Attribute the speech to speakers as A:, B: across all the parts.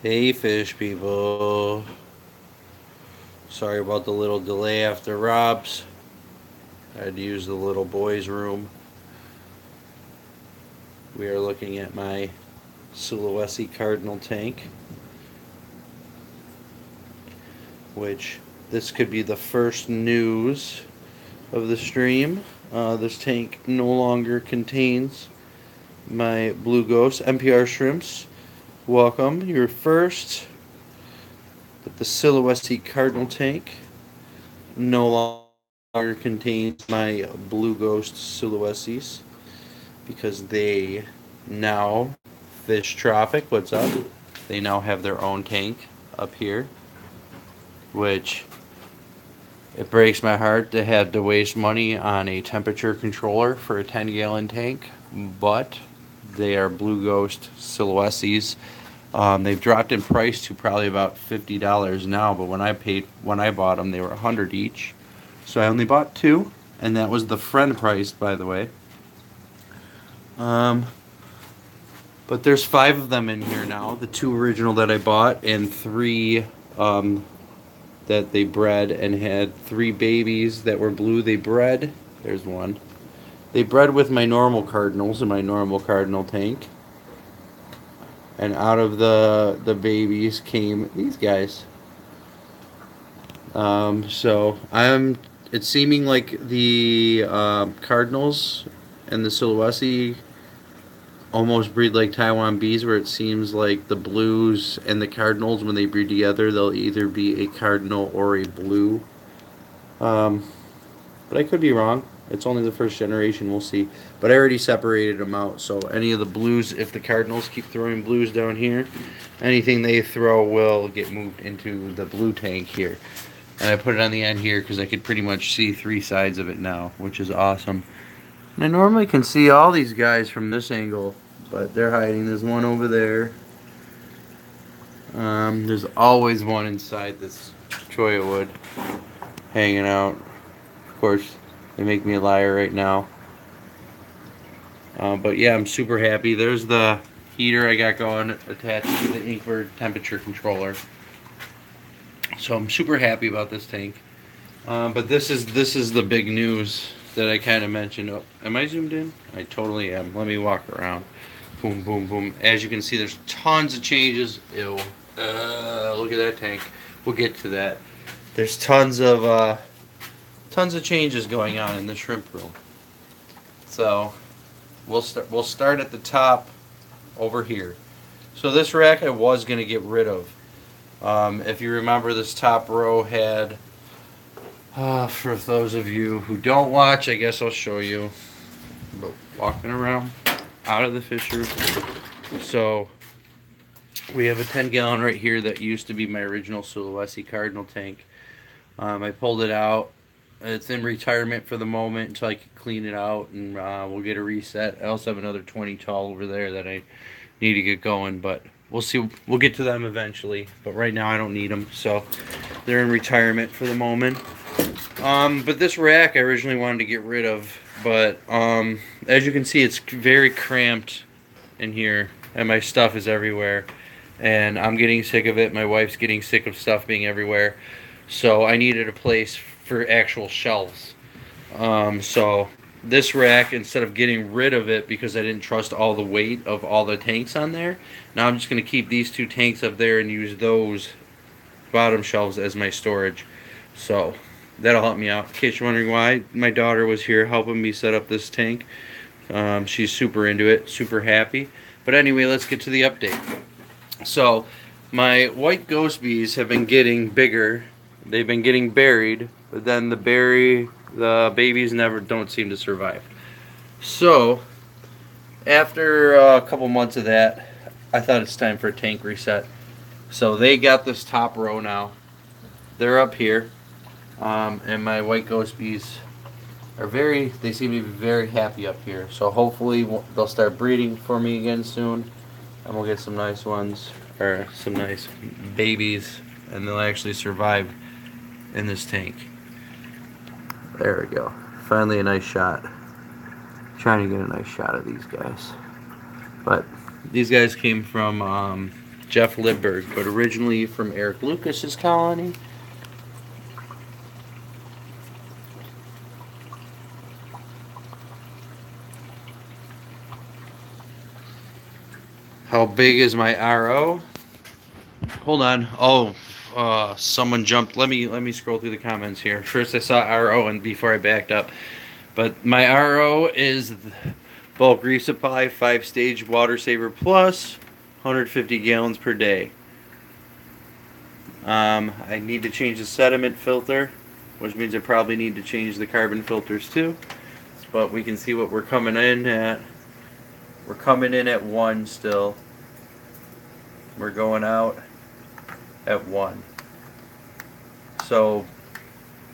A: Hey, fish people. Sorry about the little delay after Rob's. I had to use the little boy's room. We are looking at my Sulawesi Cardinal tank, which this could be the first news of the stream. Uh, this tank no longer contains my Blue Ghost MPR shrimps. Welcome, your first the Sulawesi Cardinal tank no longer contains my Blue Ghost Sulawesis because they now fish Traffic, What's up? They now have their own tank up here, which it breaks my heart to have to waste money on a temperature controller for a 10 gallon tank, but they are Blue Ghost Sulawesi's. Um, they've dropped in price to probably about fifty dollars now, but when I paid when I bought them, they were a hundred each. So I only bought two, and that was the friend price, by the way. Um, but there's five of them in here now. The two original that I bought, and three um, that they bred and had three babies that were blue. They bred. There's one. They bred with my normal cardinals in my normal cardinal tank. And out of the the babies came these guys. Um, so I'm. It's seeming like the uh, cardinals and the Sulawesi almost breed like Taiwan bees, where it seems like the blues and the cardinals, when they breed together, they'll either be a cardinal or a blue. Um, but I could be wrong. It's only the first generation, we'll see. But I already separated them out, so any of the blues, if the Cardinals keep throwing blues down here, anything they throw will get moved into the blue tank here. And I put it on the end here because I could pretty much see three sides of it now, which is awesome. And I normally can see all these guys from this angle, but they're hiding. There's one over there. Um, there's always one inside this cholla wood hanging out. Of course, they make me a liar right now. Uh, but yeah, I'm super happy. There's the heater I got going attached to the Inkbird temperature controller. So I'm super happy about this tank. Uh, but this is this is the big news that I kind of mentioned. Oh, am I zoomed in? I totally am. Let me walk around. Boom, boom, boom. As you can see, there's tons of changes. Ew. Uh, look at that tank. We'll get to that. There's tons of uh, tons of changes going on in the shrimp room. So we'll start we'll start at the top over here. So this rack I was gonna get rid of. Um, if you remember this top row had uh, for those of you who don't watch, I guess I'll show you. But walking around out of the fisher. So we have a 10 gallon right here that used to be my original Sulawesi Cardinal tank. Um, I pulled it out it's in retirement for the moment until I can clean it out and uh, we'll get a reset. I also have another 20 tall over there that I need to get going, but we'll see. We'll get to them eventually, but right now I don't need them, so they're in retirement for the moment. Um, but this rack I originally wanted to get rid of, but um, as you can see, it's very cramped in here, and my stuff is everywhere. And I'm getting sick of it. My wife's getting sick of stuff being everywhere. So I needed a place for actual shelves. Um, so this rack, instead of getting rid of it because I didn't trust all the weight of all the tanks on there, now I'm just going to keep these two tanks up there and use those bottom shelves as my storage. So that'll help me out. In case you're wondering why, my daughter was here helping me set up this tank. Um, she's super into it, super happy. But anyway, let's get to the update. So my white ghost bees have been getting bigger. They've been getting berried but then the berry, the babies never don't seem to survive. So, after a couple months of that, I thought it's time for a tank reset. So they got this top row now. They're up here, um, and my white ghost bees are very. They seem to be very happy up here. So hopefully they'll start breeding for me again soon, and we'll get some nice ones or some nice babies, and they'll actually survive in this tank. There we go. Finally a nice shot. Trying to get a nice shot of these guys. But these guys came from um, Jeff Libberg, but originally from Eric Lucas's colony. How big is my RO? Hold on. Oh, uh, someone jumped. Let me let me scroll through the comments here. First, I saw RO, and before I backed up, but my RO is Bulk Reef Supply, five stage water saver plus, 150 gallons per day. Um, I need to change the sediment filter, which means I probably need to change the carbon filters too. But we can see what we're coming in at. We're coming in at one still. We're going out at one. So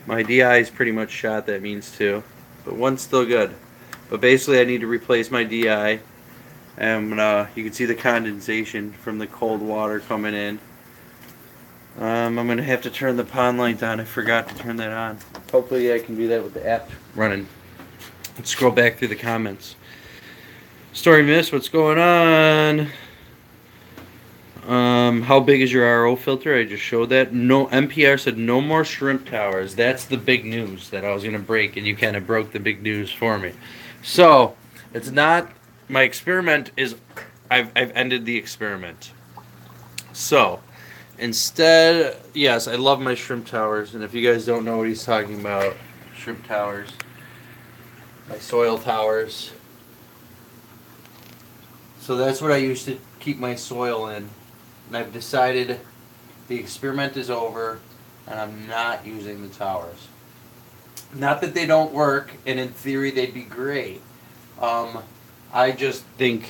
A: my DI is pretty much shot, that means two. But one's still good. But basically I need to replace my DI. And uh, you can see the condensation from the cold water coming in. Um, I'm going to have to turn the pond light on. I forgot to turn that on. Hopefully I can do that with the app running. Let's scroll back through the comments. Story Miss, what's going on? Um, how big is your RO filter? I just showed that. No, NPR said no more shrimp towers. That's the big news that I was going to break, and you kind of broke the big news for me. So, it's not, my experiment is, I've, I've ended the experiment. So, instead, yes, I love my shrimp towers, and if you guys don't know what he's talking about, shrimp towers, my soil towers, so that's what I used to keep my soil in. And I've decided the experiment is over and I'm not using the towers. Not that they don't work, and in theory they'd be great. Um, I just think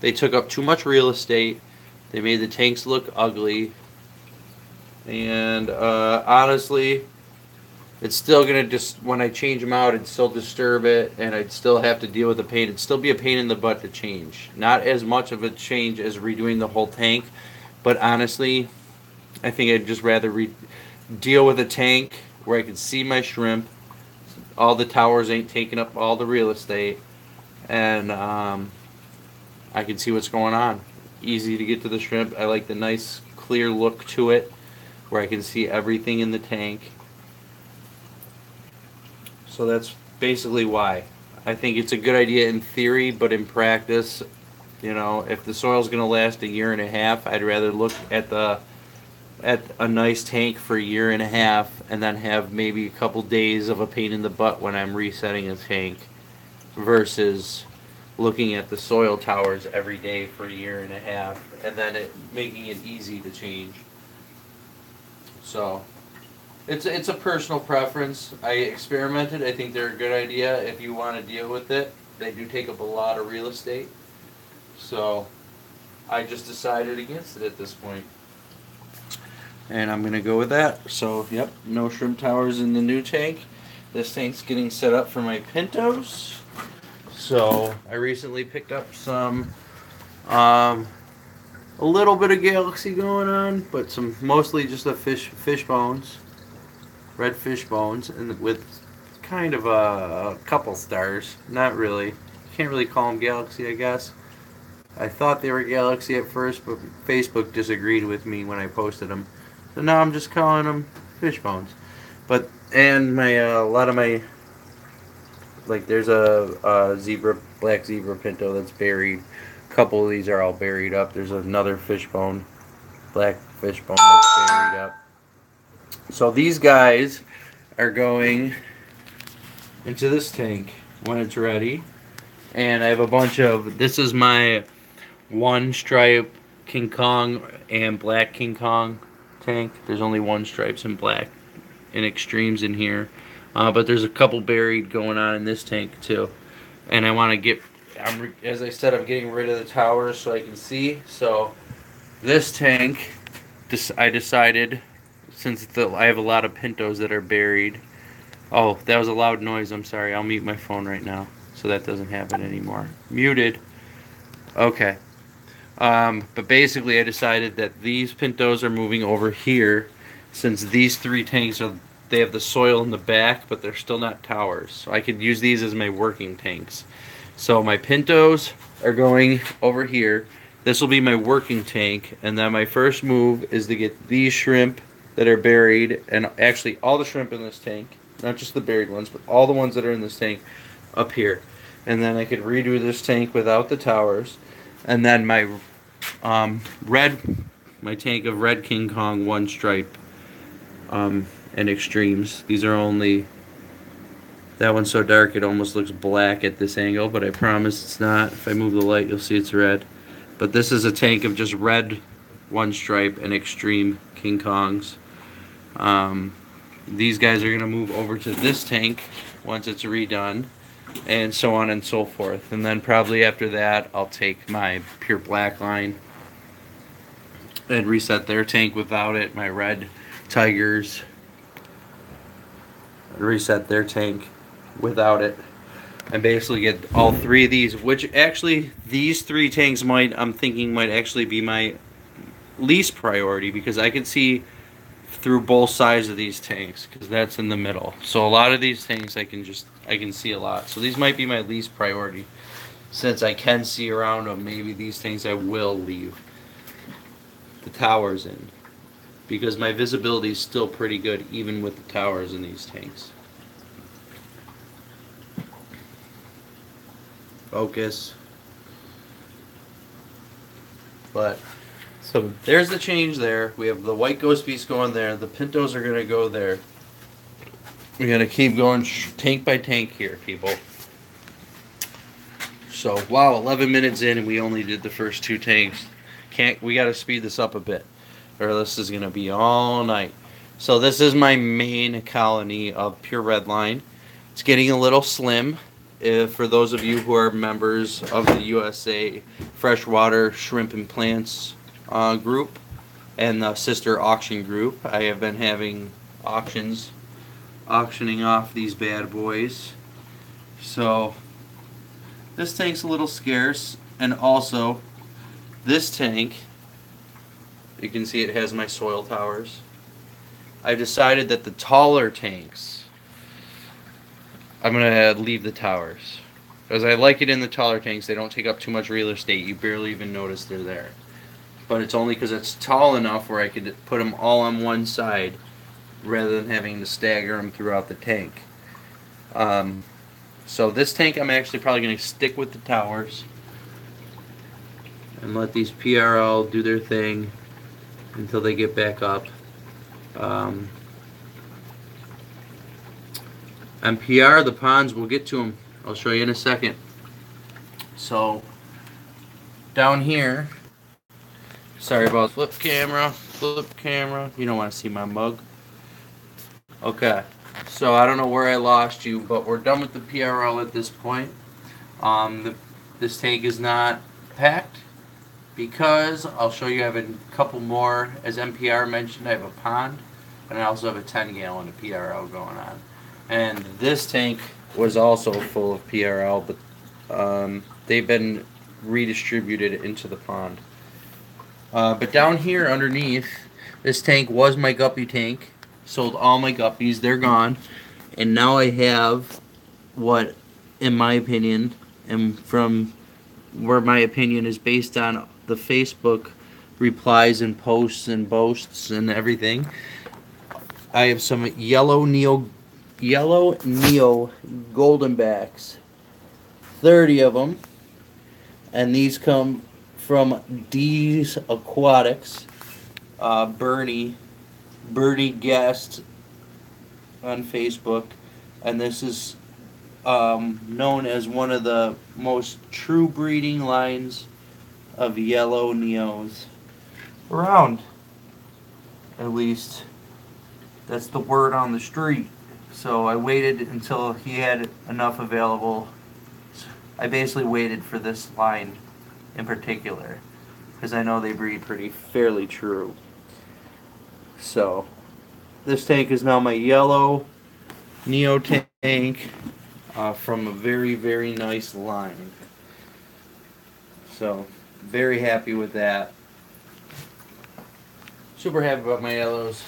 A: they took up too much real estate. They made the tanks look ugly. And uh, honestly, it's still gonna just when I change them out, it'd still disturb it, and I'd still have to deal with the pain. It'd still be a pain in the butt to change. Not as much of a change as redoing the whole tank, but honestly, I think I'd just rather re- deal with a tank where I can see my shrimp. All the towers ain't taking up all the real estate, and um, I can see what's going on. Easy to get to the shrimp. I like the nice clear look to it, where I can see everything in the tank so that's basically why. I think it's a good idea in theory, but in practice, you know, if the soil's going to last a year and a half, I'd rather look at the at a nice tank for a year and a half and then have maybe a couple days of a pain in the butt when I'm resetting a tank versus looking at the soil towers every day for a year and a half and then it making it easy to change. So it's it's a personal preference. I experimented. I think they're a good idea if you want to deal with it. They do take up a lot of real estate, so I just decided against it at this point. And I'm gonna go with that. So yep, no shrimp towers in the new tank. This tank's getting set up for my pintos. So I recently picked up some um, a little bit of galaxy going on, but some mostly just the fish fish bones red fish bones and with kind of a, a couple stars. Not really. Can't really call them galaxy, I guess. I thought they were galaxy at first, but Facebook disagreed with me when I posted them. So now I'm just calling them fish bones. But and my uh, a lot of my like there's a, a zebra black zebra pinto that's berried. A couple of these are all berried up. There's another fish bone, black fish bone that's berried up. So these guys are going into this tank when it's ready. And I have a bunch of, this is my one stripe King Kong and black King Kong tank. There's only one stripes in black and extremes in here. Uh, but there's a couple berried going on in this tank too. And I want to get, I'm, as I said, I'm getting rid of the towers so I can see. So this tank, I decided since the, I have a lot of pintos that are berried. Oh, that was a loud noise. I'm sorry. I'll mute my phone right now so that doesn't happen anymore. Muted. Okay. Um, but basically, I decided that these pintos are moving over here since these three tanks are they have the soil in the back, but they're still not towers. So I could use these as my working tanks. So my pintos are going over here. this will be my working tank, and then my first move is to get these shrimp that are berried, and actually all the shrimp in this tank, not just the berried ones, but all the ones that are in this tank up here. And then I could redo this tank without the towers. And then my um, red, my tank of red King Kong one stripe um, and extremes. These are only, that one's so dark it almost looks black at this angle, but I promise it's not. If I move the light, you'll see it's red. But this is a tank of just red one stripe and extreme King Kongs. Um, these guys are going to move over to this tank once it's redone and so on and so forth. And then probably after that I'll take my pure black line and reset their tank without it my red tigers. Reset their tank without it and basically get all three of these which actually these three tanks might I'm thinking might actually be my least priority because I can see through both sides of these tanks because that's in the middle. So a lot of these tanks I can just I can see a lot. So these might be my least priority since I can see around them. Maybe these things I will leave the towers in because my visibility is still pretty good even with the towers in these tanks. Focus. But so there's the change there. We have the white ghost beast going there. The pintos are going to go there. We're going to keep going tank by tank here, people. So, wow, 11 minutes in and we only did the first two tanks. Can't we got to speed this up a bit or this is going to be all night. So this is my main colony of pure red line. It's getting a little slim. If, for those of you who are members of the USA Freshwater Shrimp and Plants uh, group and the sister auction group. I have been having auctions, auctioning off these bad boys. So this tank's a little scarce, and also this tank, you can see it has my soil towers. I've decided that the taller tanks, I'm going to leave the towers. Because I like it in the taller tanks, they don't take up too much real estate. You barely even notice they're there but it's only because it's tall enough where I could put them all on one side rather than having to stagger them throughout the tank. Um, so this tank I'm actually probably going to stick with the towers and let these PRL do their thing until they get back up. Um, MPR, the ponds, we'll get to them. I'll show you in a second. So down here Sorry about flip camera, flip camera. You don't want to see my mug. Okay, so I don't know where I lost you, but we're done with the PRL at this point. Um, the, this tank is not packed because I'll show you I have a couple more. As MPR mentioned, I have a pond and I also have a 10 gallon of PRL going on. And this tank was also full of PRL, but um, they've been redistributed into the pond. Uh, but down here underneath, this tank was my guppy tank. Sold all my guppies. They're gone. And now I have what, in my opinion, and from where my opinion is based on the Facebook replies and posts and boasts and everything. I have some yellow neo, yellow neo golden backs. 30 of them. And these come from D's Aquatics. Uh, Bernie, Bernie guest on Facebook, and this is um, known as one of the most true breeding lines of yellow neos around. At least that's the word on the street. So I waited until he had enough available. I basically waited for this line in particular because I know they breed pretty fairly true. So this tank is now my yellow Neo tank uh, from a very very nice line. So very happy with that. Super happy about my yellows.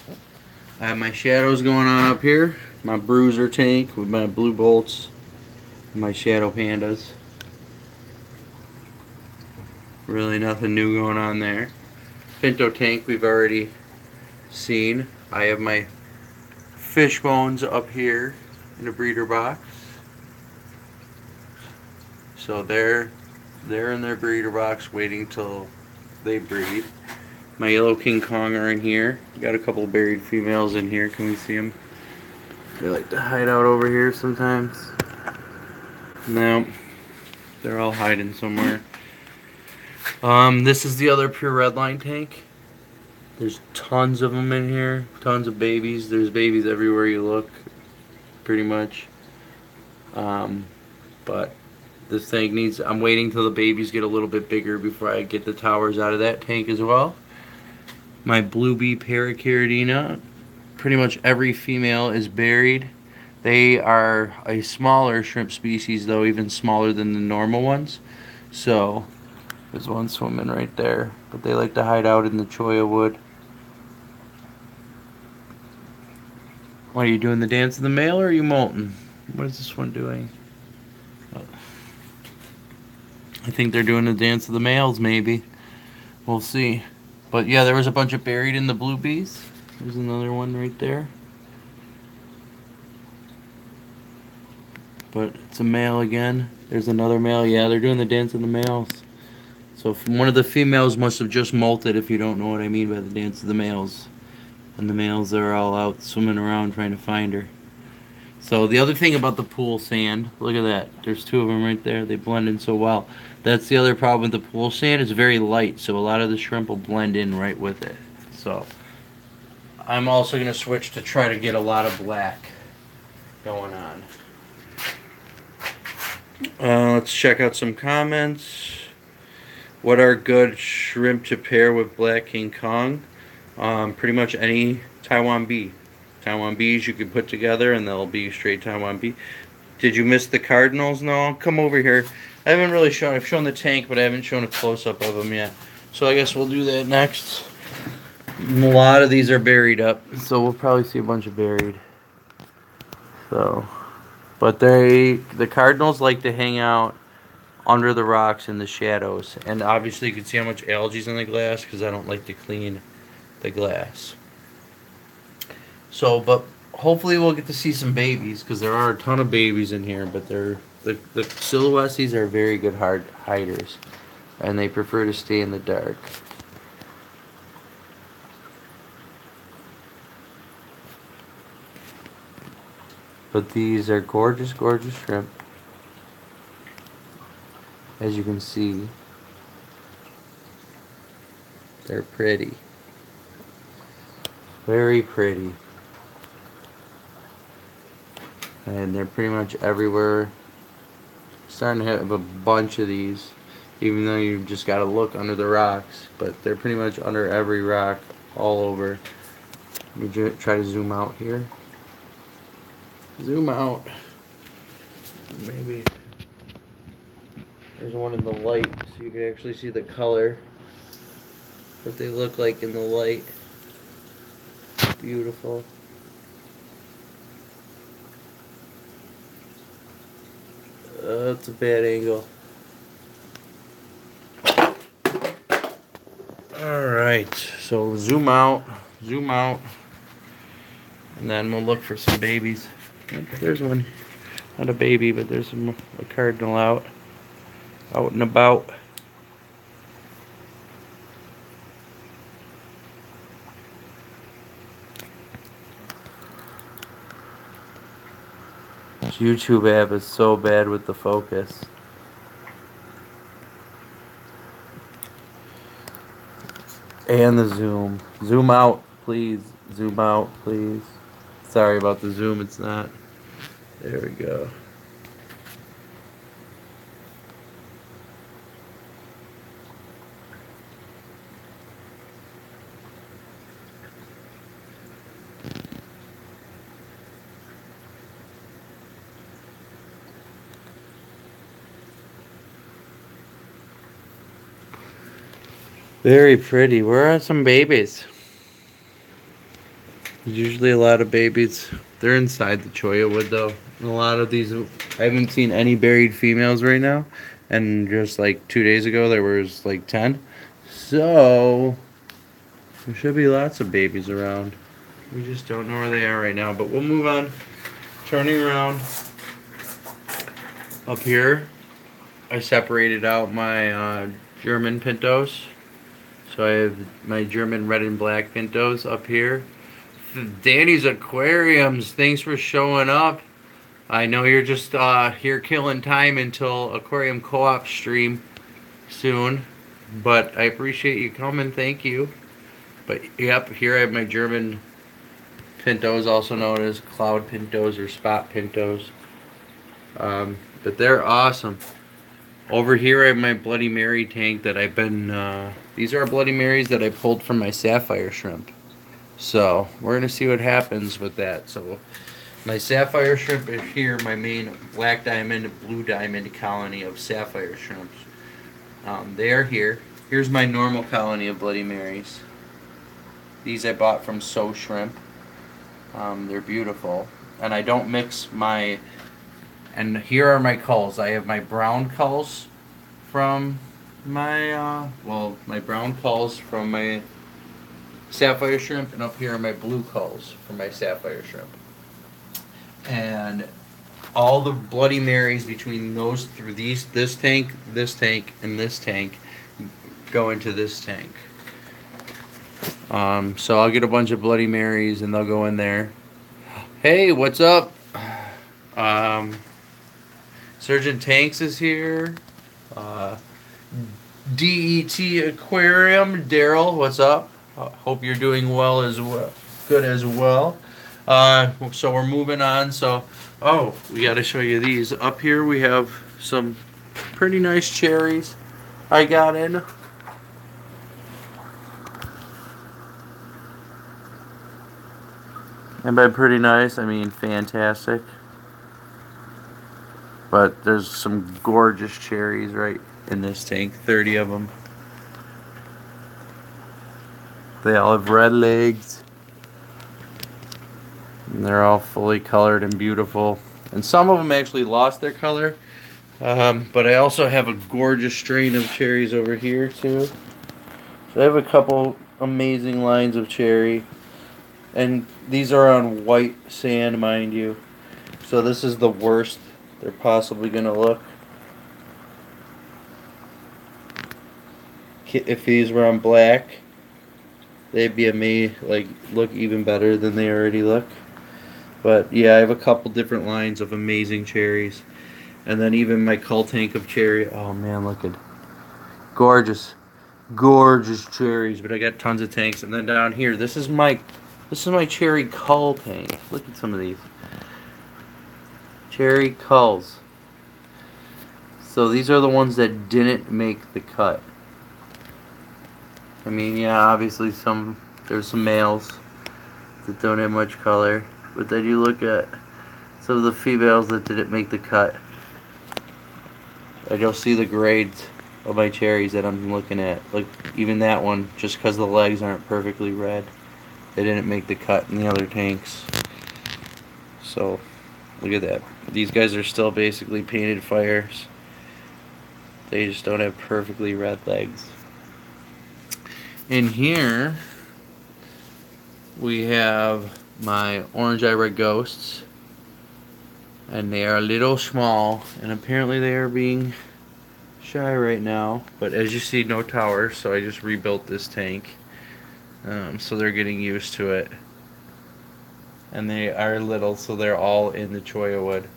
A: I have my shadows going on up here. My bruiser tank with my blue bolts. My shadow pandas. Really nothing new going on there. Pinto tank we've already seen. I have my fish bones up here in a breeder box. So they're they're in their breeder box waiting till they breed. My yellow King Kong are in here. Got a couple berried females in here. Can we see them? They like to hide out over here sometimes. No, they're all hiding somewhere. Um, this is the other pure red line tank. There's tons of them in here, tons of babies. There's babies everywhere you look, pretty much. Um, but this tank needs, I'm waiting till the babies get a little bit bigger before I get the towers out of that tank as well. My blue bee paracaridina, pretty much every female is berried. They are a smaller shrimp species though, even smaller than the normal ones. So, there's one swimming right there, but they like to hide out in the cholla wood. What are you doing the dance of the male or are you molting? What is this one doing? I think they're doing the dance of the males, maybe. We'll see. But yeah, there was a bunch of berried in the blue bees. There's another one right there. But it's a male again. There's another male. Yeah, they're doing the dance of the males. So one of the females must have just molted, if you don't know what I mean by the dance of the males. And the males are all out swimming around trying to find her. So the other thing about the pool sand, look at that. There's two of them right there. They blend in so well. That's the other problem with the pool sand. It's very light, so a lot of the shrimp will blend in right with it. So I'm also going to switch to try to get a lot of black going on. Uh, let's check out some comments. What are good shrimp to pair with Black King Kong? Um, pretty much any Taiwan bee. Taiwan bees you can put together and they'll be straight Taiwan bee. Did you miss the cardinals? No, come over here. I haven't really shown, I've shown the tank, but I haven't shown a close-up of them yet. So I guess we'll do that next. A lot of these are berried up, so we'll probably see a bunch of berried. So, but they, the cardinals like to hang out under the rocks in the shadows. And obviously you can see how much algae's in the glass because I don't like to clean the glass. So, but hopefully we'll get to see some babies because there are a ton of babies in here, but they're the, the Sulawesis are very good hard hiders and they prefer to stay in the dark. But these are gorgeous, gorgeous shrimp as you can see they're pretty. Very pretty. And they're pretty much everywhere. Starting to have a bunch of these even though you've just got to look under the rocks but they're pretty much under every rock all over. Let me try to zoom out here. Zoom out. Maybe there's one in the light, so you can actually see the color. What they look like in the light. Beautiful. Uh, that's a bad angle. Alright, so zoom out, zoom out, and then we'll look for some babies. There's one, not a baby, but there's some, a cardinal out out and about. YouTube app is so bad with the focus. And the zoom. Zoom out, please. Zoom out, please. Sorry about the zoom, it's not. There we go. Very pretty. Where are some babies? There's usually a lot of babies. They're inside the cholla wood though. A lot of these, I haven't seen any berried females right now. and just like two days ago there was like 10 so there should be lots of babies around we just don't know where they are right now but we'll move on turning around up here i separated out my uh, german pintos so i have my german red and black pintos up here danny's aquariums thanks for showing up I know you're just uh, here killing time until Aquarium Co-op stream soon, but I appreciate you coming. Thank you. But yep, here I have my German pintos, also known as cloud pintos or spot pintos. Um, but they're awesome. Over here I have my Bloody Mary tank that I've been, uh, these are Bloody Marys that I pulled from my sapphire shrimp. So we're going to see what happens with that. So my sapphire shrimp is here, my main black diamond, blue diamond colony of sapphire shrimps. Um, they are here. Here's my normal colony of Bloody Marys. These I bought from So Shrimp. Um, they're beautiful. And I don't mix my... And here are my culls. I have my brown culls from my... Uh, well, my brown culls from my sapphire shrimp. And up here are my blue culls from my sapphire shrimp and all the Bloody Marys between those through these this tank, this tank, and this tank go into this tank. Um, so I'll get a bunch of Bloody Marys and they'll go in there. Hey, what's up? Um, Surgeon Tanks is here. Uh, DET Aquarium, Daryl, what's up? Uh, hope you're doing well as well, good as well. Uh, so we're moving on. So, oh, we got to show you these. Up here we have some pretty nice cherries I got in. And by pretty nice, I mean fantastic. But there's some gorgeous cherries right in this tank, 30 of them. They all have red legs. And they're all fully colored and beautiful. And some of them actually lost their color. Um, but I also have a gorgeous strain of cherries over here too. So I have a couple amazing lines of cherry. And these are on white sand, mind you. So this is the worst they're possibly going to look. If these were on black, they'd be amazing, like look even better than they already look. But yeah, I have a couple different lines of amazing cherries. And then even my cull tank of cherry. Oh man, look at gorgeous, gorgeous cherries. But I got tons of tanks. And then down here, this is my this is my cherry cull tank. Look at some of these. Cherry culls. So these are the ones that didn't make the cut. I mean, yeah, obviously some there's some males that don't have much color. But then you look at some of the females that didn't make the cut. And you'll see the grades of my cherries that I'm looking at. Like even that one, just because the legs aren't perfectly red, they didn't make the cut in the other tanks. So look at that. These guys are still basically painted fires. They just don't have perfectly red legs. In here, we have my orange eye red ghosts and they are a little small and apparently they are being shy right now but as you see no tower so I just rebuilt this tank um, so they're getting used to it and they are little so they're all in the cholla wood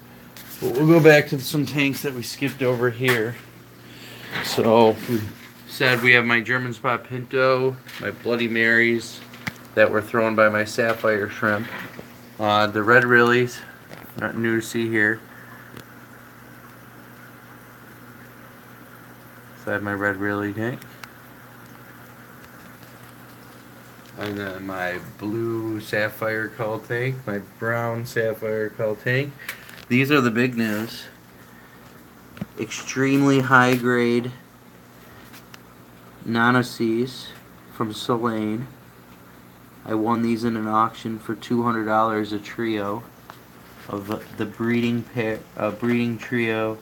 A: but we'll go back to some tanks that we skipped over here so we said we have my German spot pinto my bloody marys that were thrown by my sapphire shrimp. Uh, the red rilis, not new to see here. So I have my red rili tank. And then my blue sapphire cull tank, my brown sapphire cull tank. These are the big news. Extremely high grade nano from Solane. I won these in an auction for $200 a trio of the breeding pair, uh, breeding trio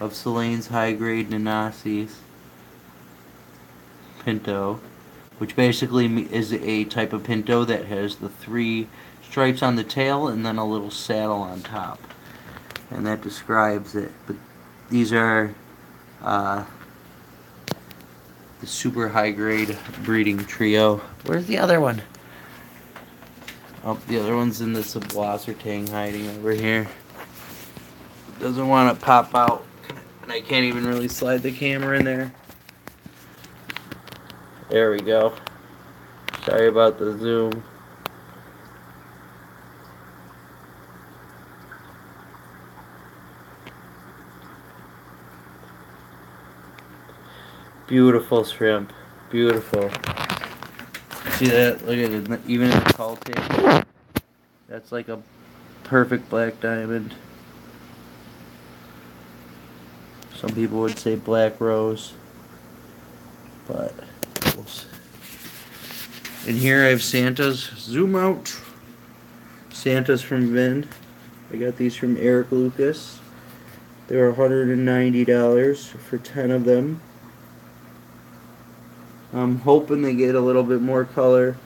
A: of Selene's high-grade Nanashi Pinto, which basically is a type of Pinto that has the three stripes on the tail and then a little saddle on top. And that describes it. But these are uh, the super high-grade breeding trio. Where's the other one? Oh, the other one's in the Subwassertang hiding over here. Doesn't want to pop out. And I can't even really slide the camera in there. There we go. Sorry about the zoom. Beautiful shrimp. Beautiful. See that? Look at it. Even in the tall tape. That's like a perfect black diamond. Some people would say black rose. But. And here I have Santas. Zoom out. Santas from Vind. I got these from Eric Lucas. They were $190 for 10 of them. I'm hoping they get a little bit more color.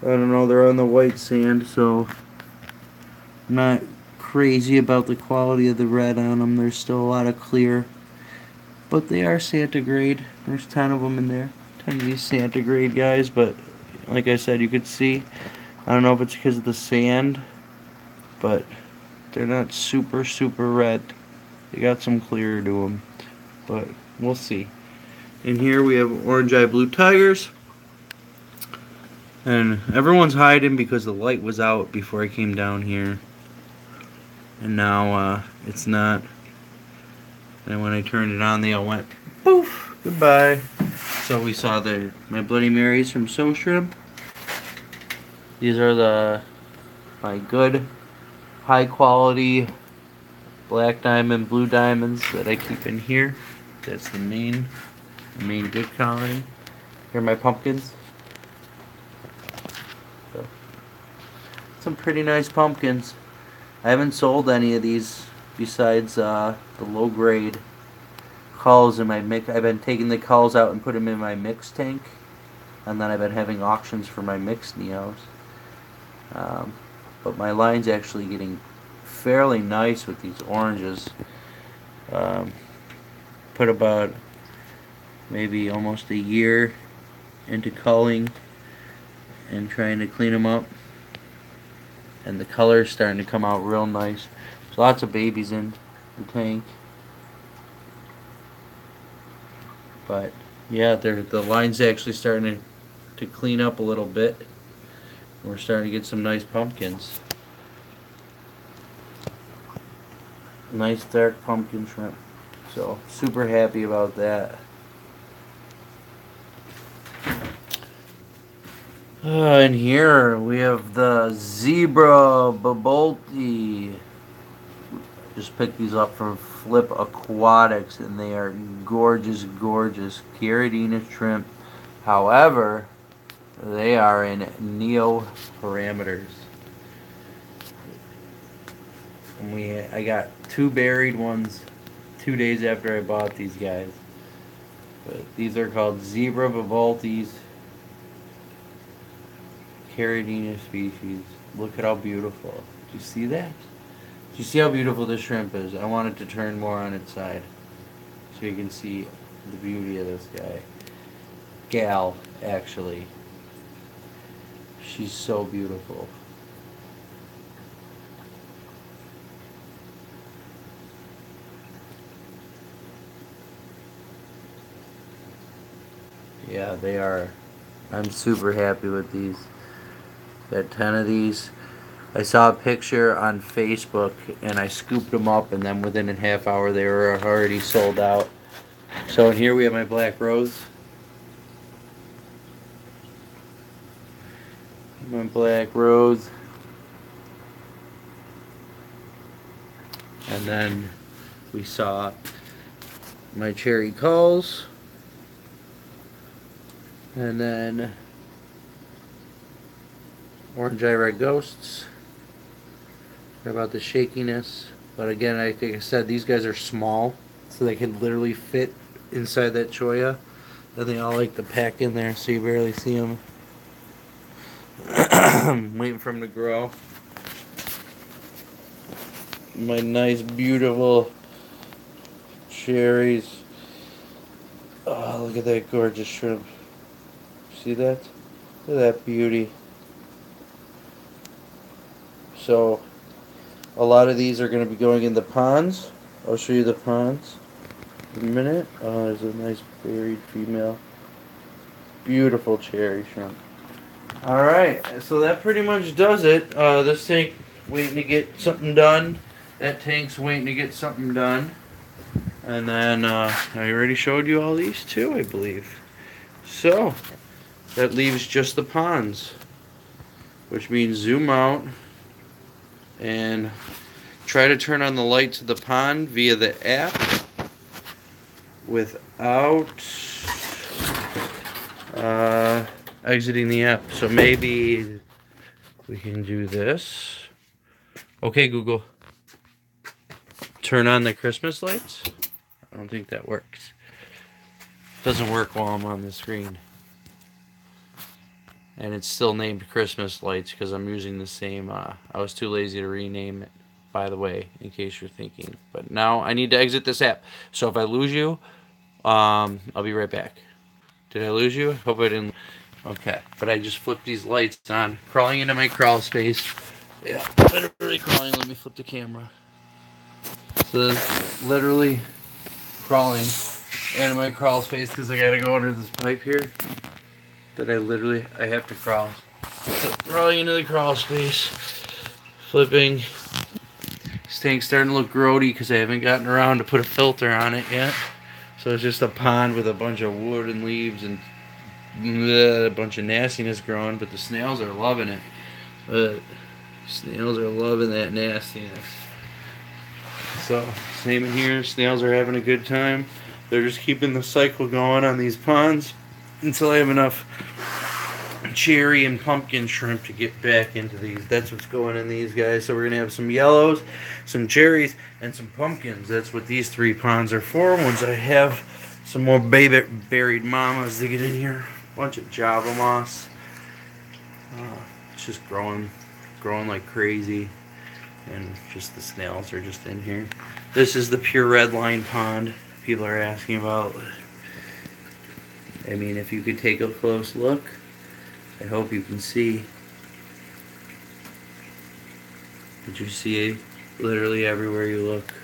A: I don't know, they're on the white sand, so I'm not crazy about the quality of the red on them. There's still a lot of clear. But they are Santa grade. There's 10 of them in there. 10 of these Santa grade guys, but like I said, you could see. I don't know if it's because of the sand, but they're not super, super red. They got some clear to them, but we'll see. In here we have orange eye blue tigers. And everyone's hiding because the light was out before I came down here. And now uh, it's not. And when I turned it on, they all went poof, goodbye. So we saw the my Bloody Marys from Stone Shrimp. These are the my good, high quality black diamond, blue diamonds that I keep in here. That's the main mean, good quality. Here are my pumpkins. So, some pretty nice pumpkins. I haven't sold any of these besides uh, the low grade culls in my mix. I've been taking the culls out and put them in my mix tank. And then I've been having auctions for my mixed neos. Um, but my line's actually getting fairly nice with these oranges. Um, put about maybe almost a year into culling and trying to clean them up. And the color is starting to come out real nice. There's lots of babies in the tank. But yeah the line's actually starting to, to clean up a little bit we're starting to get some nice pumpkins nice dark pumpkin shrimp so super happy about that Uh, and here we have the Zebra Babaulti. Just picked these up from Flip Aquatics and they are gorgeous, gorgeous Caridina shrimp. However, they are in neo parameters. And we I got two berried ones two days after I bought these guys. But these are called Zebra Babaultis Caridina species. Look at how beautiful. Do you see that? Do you see how beautiful this shrimp is? I want it to turn more on its side so you can see the beauty of this guy. Gal, actually. She's so beautiful. Yeah, they are. I'm super happy with these. Got 10 of these. I saw a picture on Facebook and I scooped them up and then within a half hour they were already sold out. So here we have my black rose. Black rose. And then we saw my cherry culls. And then Orange Eye Red Ghosts. about the shakiness. But again, I think I said these guys are small. so they can literally fit inside that cholla. Then they all like to pack in there so you barely see them. waiting for them to grow. My nice, beautiful cherries. Oh, look at that gorgeous shrimp. See that? Look at that beauty. So, a lot of these are going to be going in the ponds. I'll show you the ponds in a minute. Oh, there's a nice berried female. Beautiful cherry shrimp. Alright, so that pretty much does it. Uh, this tank waiting to get something done. That tank's waiting to get something done. And then uh, I already showed you all these too, I believe. So, that leaves just the ponds. Which means zoom out and try to turn on the lights of the pond via the app without uh, exiting the app. So maybe we can do this. Okay, Google. Turn on the Christmas lights. I don't think that works. Doesn't work while I'm on the screen. And it's still named Christmas lights because I'm using the same. Uh, I was too lazy to rename it, by the way, in case you're thinking. But now I need to exit this app. So if I lose you, um, I'll be right back. Did I lose you? Hope I didn't. Okay, but I just flipped these lights on. Crawling into my crawl space. Yeah, literally crawling. Let me flip the camera. So literally crawling into my crawl space because I gotta go under this pipe here. That I literally I have to crawl. So crawling into the crawl space, flipping. This tank's starting to look grody because I haven't gotten around to put a filter on it yet. So it's just a pond with a bunch of wood and leaves and bleh, a bunch of nastiness growing, but the snails are loving it. But snails are loving that nastiness. So, same in here, snails are having a good time. They're just keeping the cycle going on these ponds until I have enough cherry and pumpkin shrimp to get back into these. That's what's going in these guys. So we're going to have some yellows, some cherries, and some pumpkins. That's what these three ponds are for. Once I have some more baby berried mamas to get in here. Bunch of java moss. Uh, it's just growing, growing like crazy. And just the snails are just in here. This is the pure red line pond people are asking about. I mean, if you could take a close look, I hope you can see. Did you see literally everywhere you look?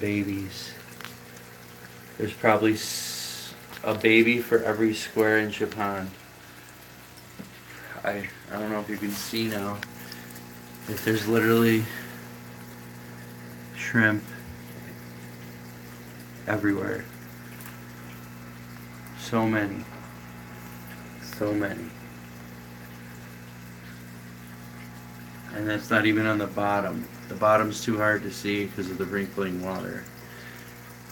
A: Babies. There's probably a baby for every square inch of pond. I, I don't know if you can see now. If there's literally shrimp everywhere. So many. So many. And that's not even on the bottom. The bottom's too hard to see because of the wrinkling water.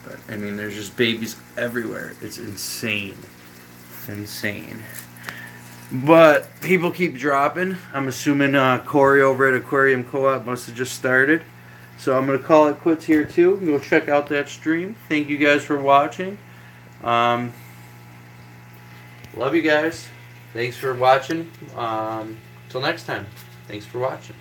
A: But, I mean, there's just babies everywhere. It's insane. Insane. But people keep dropping. I'm assuming uh, Corey over at Aquarium Co-op must have just started. So I'm going to call it quits here too. Go check out that stream. Thank you guys for watching. Um, love you guys. Thanks for watching. Um, next time. Thanks for watching.